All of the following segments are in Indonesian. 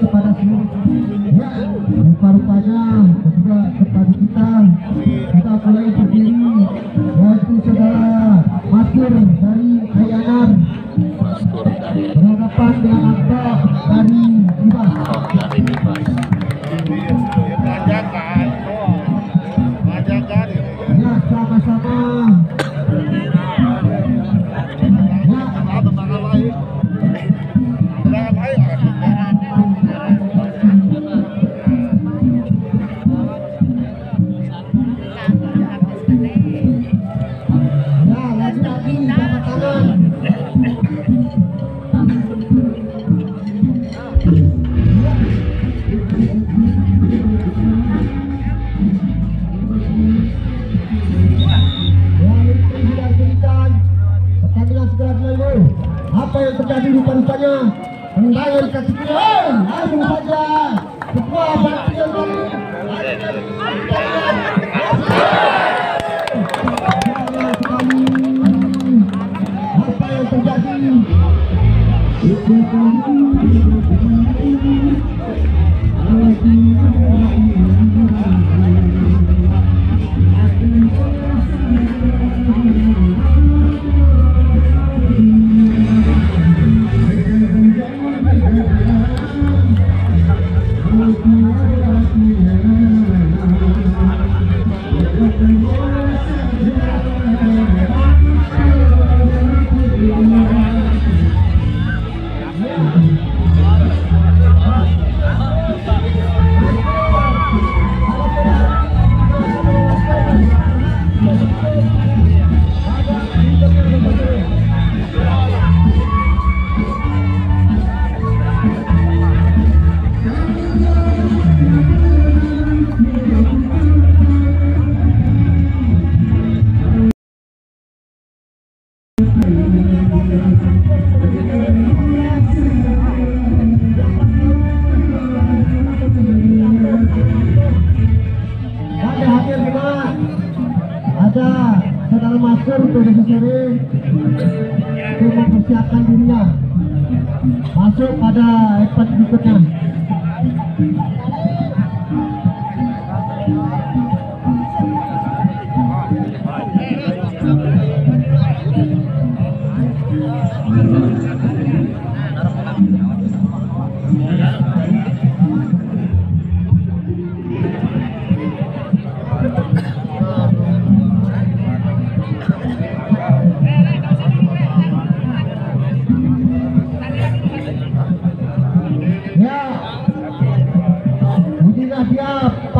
kepada seluruh ya rupa-rupanya ketika petani kita parte apa yang terjadi rupa-rupanya tendangan kaki kiri oh, langsung saja sebuah bantuan dari apa yang terjadi? ada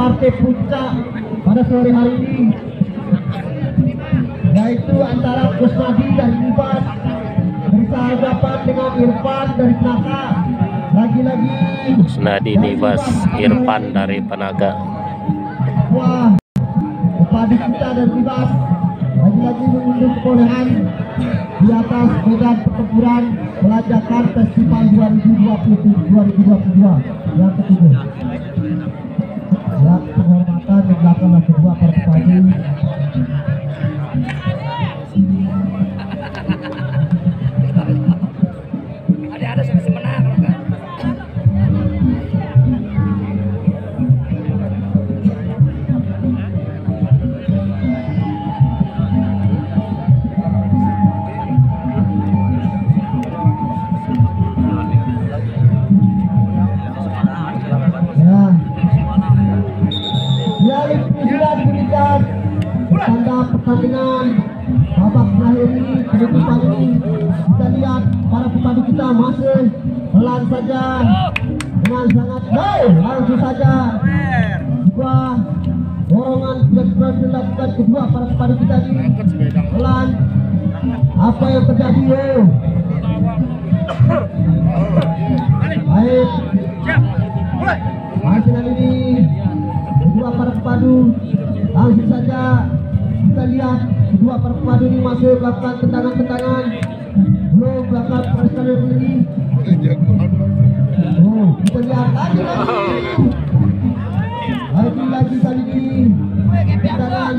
partai puncak pada sore hari ini, yaitu antara Kusnadi dari Ibas bersahabat dengan Irfan dari Penaka. Lagi-lagi Kusnadi Dimas Irfan dari Penaga. wah kepada kita dari Ibas lagi-lagi mengunduh kebolehan di atas medan pertempuran pelajakan festival 2020 2022 yang ketiga. Dialih sudah diberikan tanda pertandingan babak terakhir ini penutupan ini kita lihat para petani kita masih pelan saja dengan sangat baik langsung saja sebuah dorongan sudah dilakukan kedua para petani kita ini. Pelan apa yang terjadi? Yo baik. Masih langsung saja kita lihat kedua para pepadu ini masih melakukan tendangan-tendangan berdiri. Jagoan. Oh, kita lihat lagi lagi. Lagi lagi kali ini. Tendangan,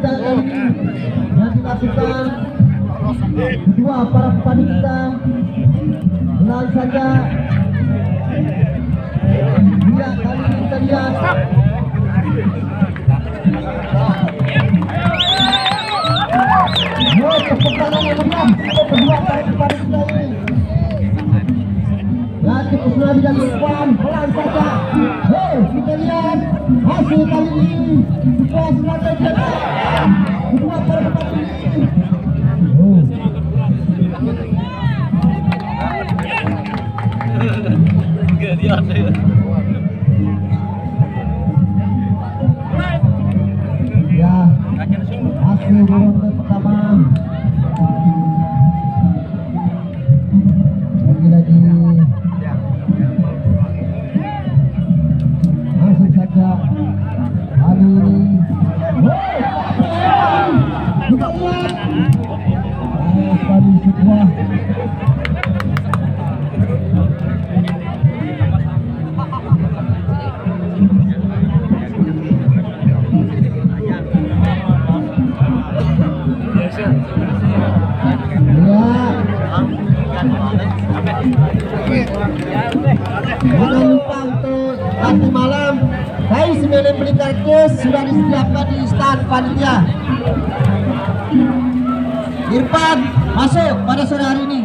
ini yang dilakukan kedua para pemain kita. Langsung saja. Lihat kali ini kita lihat. Dan Irfan pelan saja. Hei, kita lihat hasil kali ini. Sebuah serangan hasil ronde Beli kartus sudah disediakan di stand panitia. Irfan masuk pada sore hari ini.